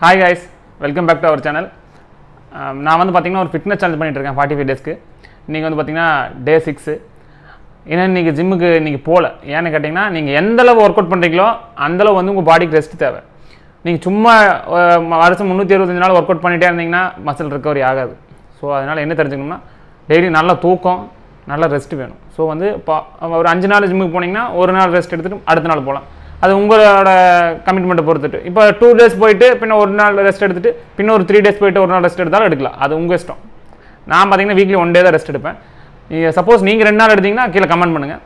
Hi guys welcome back to our channel நான் வந்து பார்த்தீங்கன்னா ஒரு ஃபிட்னஸ் சேலஞ்ச் பண்ணிட்டு இருக்கேன் ஃபார்ட்டி ஃபைவ் டேஸ்க்கு நீங்கள் வந்து பார்த்தீங்கன்னா டே சிக்ஸு ஏன்னா இன்றைக்கி ஜிம்முக்கு இன்றைக்கி போகல ஏன்னு கேட்டிங்கன்னா நீங்கள் எந்த அளவு ஒர்க் அவுட் பண்ணுறீங்களோ அந்தளவு வந்து உங்கள் பாடிக்கு ரெஸ்ட் தேவை. நீங்கள் சும்மா வருஷம் முந்நூற்றி அறுபத்தஞ்சு நாள் ஒர்க் அவுட் பண்ணிட்டே இருந்தீங்கன்னா மசில் ரிக்கவரி ஆகாது. ஸோ அதனால் என்ன தெரிஞ்சுக்கணும்னா டெய்லி நல்ல தூக்கம் நல்ல ரெஸ்ட் வேணும். ஸோ வந்து இப்போ ஒரு அஞ்சு நாள் ஜிம்முக்கு போனீங்கன்னா ஒரு நாள் ரெஸ்ட் எடுத்துட்டு அடுத்த நாள் போகலாம். அது உங்களோட கமிட்மெண்ட்டை பொறுத்துட்டு. இப்போ டூ டேஸ் போயிட்டு பின்ன ஒரு நாள் ரெஸ்ட் எடுத்துட்டு பின்ன ஒரு த்ரீ டேஸ் போயிட்டு ஒரு நாள் ரெஸ்ட் எடுத்தாலும் எடுக்கலாம். அது உங்கள் இஷ்டம். நான் பார்த்தீங்கன்னா வீக்லி ஒன் டே தான் ரெஸ்ட் எடுப்பேன். நீங்கள் சப்போஸ் நீங்கள் ரெண்டு நாள் எடுத்தீங்கன்னா கீழே கமெண்ட் பண்ணுங்கள்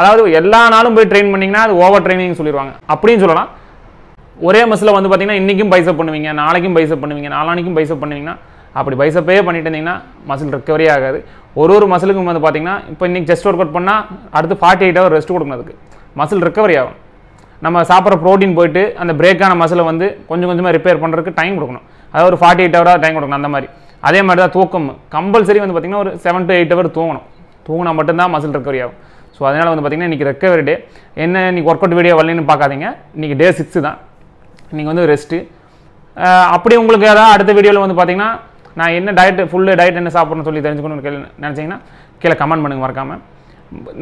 அதாவது எல்லா நாளும் போய் ட்ரெயின் பண்ணிங்கன்னா அது ஓவர் ட்ரைனிங் சொல்லிடுவாங்க அப்படின்னு சொல்லலாம். ஒரே மசில் வந்து பார்த்தீங்கன்னா இன்றைக்கும் பைசப் பண்ணுவீங்க நாளைக்கும் பைசப் பண்ணுவீங்க நாளானிக்கும் பைசப் பண்ணுவீங்கன்னா அப்படி பைசப்பே பண்ணிட்டு இருந்தீங்கன்னா மசில் ரெக்கவரி ஆகாது. ஒரு ஒரு மசிலுக்கும் வந்து பார்த்தீங்கன்னா இப்போ இன்றைக்கி செஸ்ட் ஒர்க் அவுட் பண்ணால் அடுத்து ஃபார்ட்டி எயிட் ஹவர் ரெஸ்ட் கொடுக்கணும் அதுக்கு. மசில் ரெக்கவரி ஆகும். நம்ம சாப்பிட்ற ப்ரோட்டீன் போயிட்டு அந்த பிரேக்கான மசிலை வந்து கொஞ்சம் கொஞ்சமாக ரிப்பேர் பண்ணுறதுக்கு டைம் கொடுக்கணும். அதாவது ஒரு ஃபார்ட்டி எயிட் ஹவராக டைம் கொடுக்கணும் அந்த மாதிரி. அதே மாதிரி தான் தூக்கம் கம்பல்சரி வந்து பார்த்திங்கன்னா ஒரு செவன் டு எயிட் ஹவர் தூங்கணும். தூங்கினா மட்டும்தான் மசில் ரெக்கவரி ஆகும். ஸோ அதனால் வந்து பார்த்திங்கன்னா இன்றைக்கி ரெக்கவரி டே என்ன இன்னைக்கு ஒர்க் அவுட் வீடியோ வரலன்னு பார்க்காதீங்க. இன்றைக்கி டே சிக்ஸு தான். நீங்கள் வந்து ரெஸ்ட்டு அப்படி உங்களுக்கு ஏதாவது அடுத்த வீடியோவில் வந்து பார்த்திங்கன்னா நான் என்ன டயட் ஃபுல்லு டயட் என்ன சாப்பிட்றேன்னு சொல்லி தெரிஞ்சுக்கணும்னு கேள்வி நினச்சிங்கன்னா கீழே கமெண்ட் பண்ணுங்க மறக்காமல்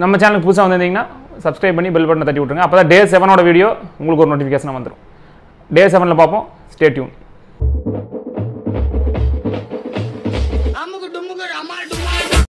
நம்ம சேனலுக்கு புதுசாக வந்திருந்தீங்கன்னா சப்ஸ்கிரைப் பண்ணி பெல் பட்டனை தட்டி விட்டுருங்க. அப்போ தான் டே செவனோட வீடியோ உங்களுக்கு ஒரு நோட்டிஃபிகேஷன் வந்துடும் டே செவனில் பார்ப்போம். Stay tune